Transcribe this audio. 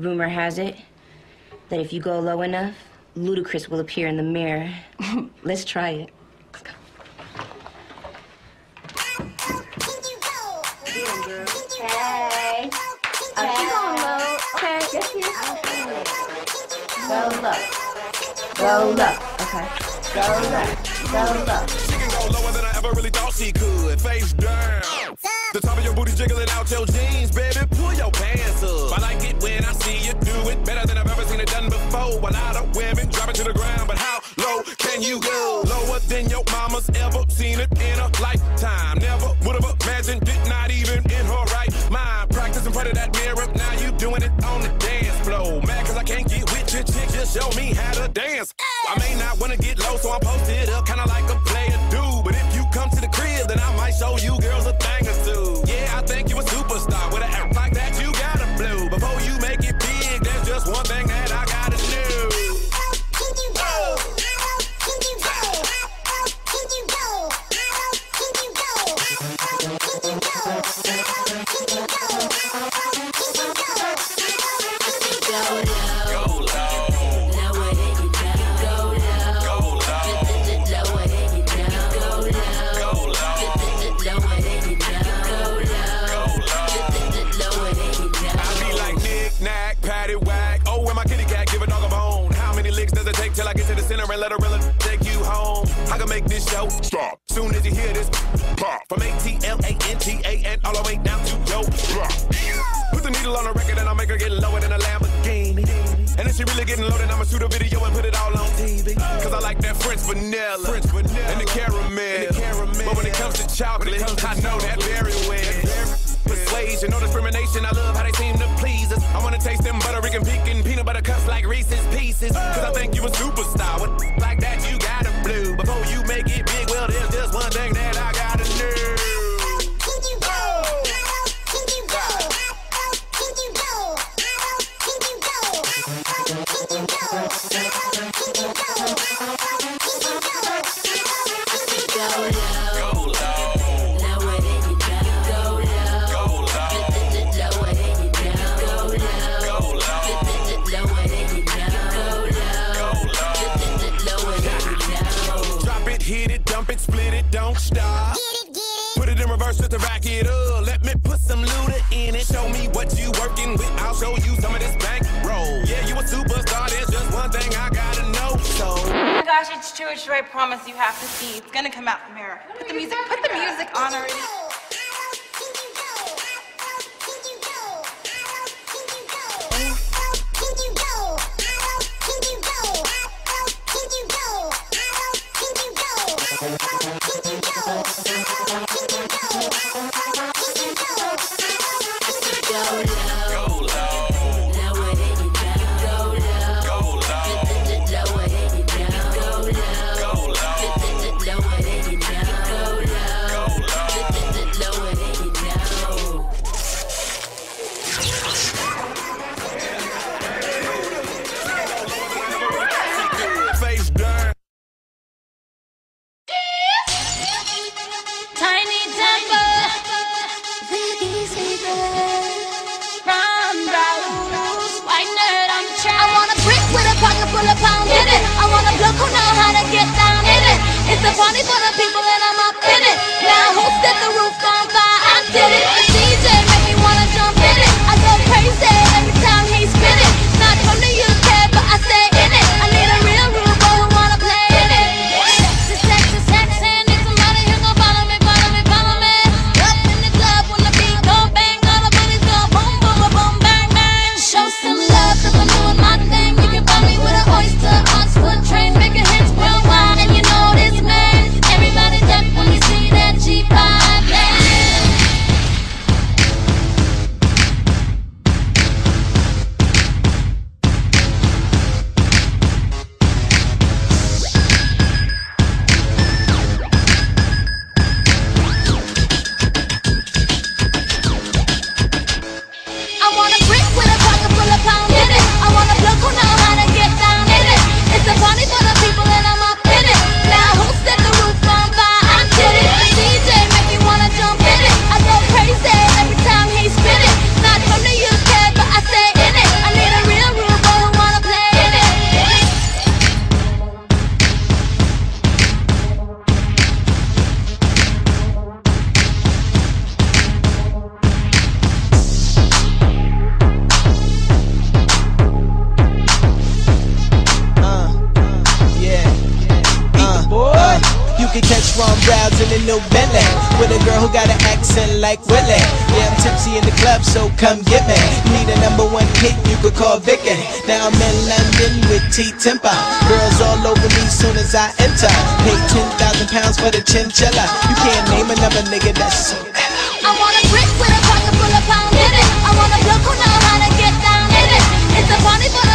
Rumor has it that if you go low enough, Ludacris will appear in the mirror. Let's try it. Let's go. Hey. Oh, keep going low. Okay. Yes, yes. Go low. Go low. Okay. Go low. Go low. She can go lower than I ever really thought she could. Face down. The top of your booty jiggling out your jeans, baby. To the ground, but how low can you go? Lower than your mama's ever seen it in a lifetime. Never would have imagined it, not even in her right mind. Practice in front of that mirror, now you doing it on the dance floor. Mad cause I can't get with your chick, just show me I get to the center and let a real take you home? I can make this show stop soon as you hear this pop from A T L A N T A and all the way down to yo. Drop. Put the needle on the record and I'll make her get lower than a Lamborghini. And if she really getting loaded, I'ma shoot a video and put it all on TV. Cause I like that French vanilla, French vanilla. And, the caramel. and the caramel. But when it comes to chocolate, I know that very well. Drop it, hit it, dump it, split it, don't stop. Put it in reverse just to rack it up. Let me put some looter in it. Show me what you working with. I'll show you some of this bank My gosh, it's true, it's true. I promise you have to see. It's gonna come out from here. Put the music, put the music on already. Face who know how to get down in it. It's a party for the people could catch Ron Browns in a new Bentley With a girl who got an accent like Willie. Yeah, I'm tipsy in the club, so come get me. Need a number one hit, you could call Vicky. Now I'm in London with T-Temper Girls all over me soon as I enter. Pay 10,000 pounds for the chinchilla. You can't name another nigga that's so I want a brick with a pocket full of pound in it. I want a girl who know how to get down in it. It's a party for